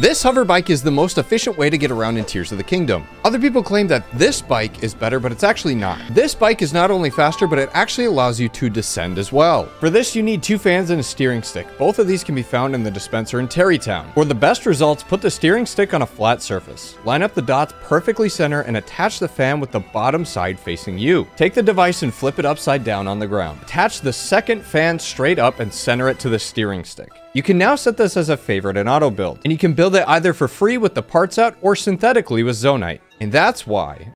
This hover bike is the most efficient way to get around in Tears of the Kingdom. Other people claim that this bike is better, but it's actually not. This bike is not only faster, but it actually allows you to descend as well. For this, you need two fans and a steering stick. Both of these can be found in the dispenser in Tarrey Town. For the best results, put the steering stick on a flat surface. Line up the dots perfectly center and attach the fan with the bottom side facing you. Take the device and flip it upside down on the ground. Attach the second fan straight up and center it to the steering stick. You can now set this as a favorite in auto build, and you can build it either for free with the parts out or synthetically with Zonaite. And that's why